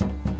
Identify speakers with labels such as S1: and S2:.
S1: you